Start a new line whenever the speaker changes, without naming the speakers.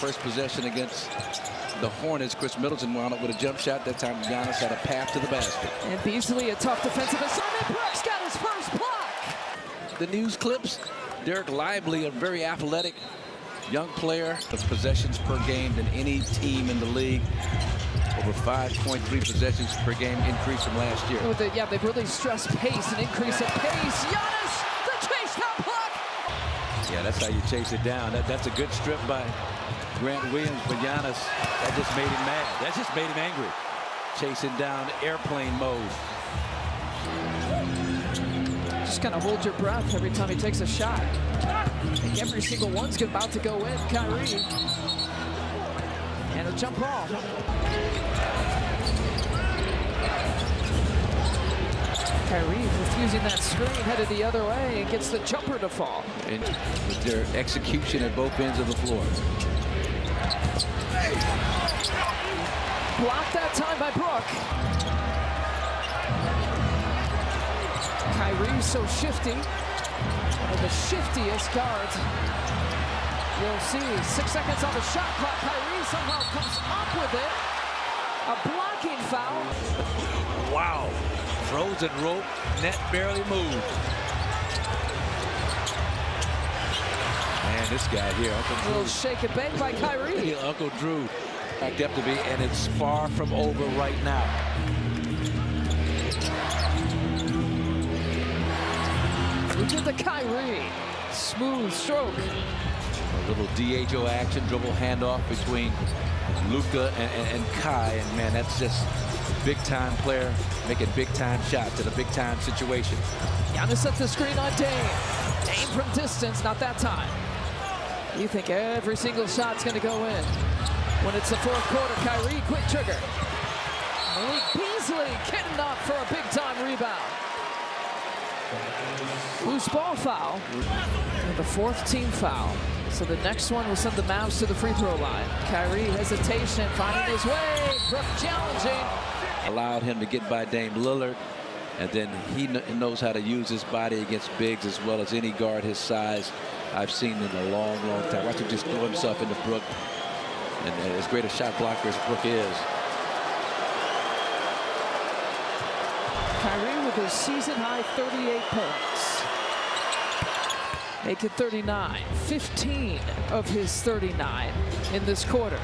first possession against the Hornets. Khris Middleton wound up with a jump shot. That time Giannis had a path to the basket.
And Beasley, a tough defensive assignment. Brooks got his first block.
The news clips, Dereck Lively, a very athletic young player, the possessions per game than any team in the league. Over 5.3 possessions per game increase from last year.
With the, yeah, they've really stressed pace, and increase in pace. Giannis, the chase down block.
Yeah, that's how you chase it down. That, that's a good strip by Grant Williams, but Giannis, that just made him mad. That just made him angry. Chasing down airplane mode.
Just kind of hold your breath every time he takes a shot. Every single one's about to go in. Kyrie. And a jump ball. Kyrie refusing that screen, headed the other way, and gets the jumper to fall.
And with their execution at both ends of the floor.
Blocked that time by Brook. Kyrie so shifty. The shiftiest guards you'll see. Six seconds on the shot clock. Kyrie somehow comes up with it. A blocking foul.
Wow. Frozen rope, net barely moved. This guy here, Uncle
A
Drew.
little shake and bake by Kyrie.
Uncle Drew backed up to be, and it's far from over right now.
Look at the Kyrie. Smooth stroke.
A little DHO action, dribble handoff between Luka and, and, and Kai, and man, that's just big time player making big time shots in a big time situation.
Giannis sets the screen on Dame. Dame from distance, not that time. You think every single shot's gonna go in. When it's the fourth quarter, Kyrie, quick trigger. Malik Beasley getting up for a big time rebound. Loose ball foul. And the fourth team foul. So the next one will send the Mavs to the free throw line. Kyrie hesitation, finding his way. Brook challenging.
Allowed him to get by Dame Lillard, and then he kn knows how to use his body against bigs as well as any guard his size I've seen in a long, long time. Watch him just throw himself into Brook. And uh, as great a shot blocker as Brook is,
Kyrie with his season high 38 points. Make it 39. 15 of his 39 in this quarter.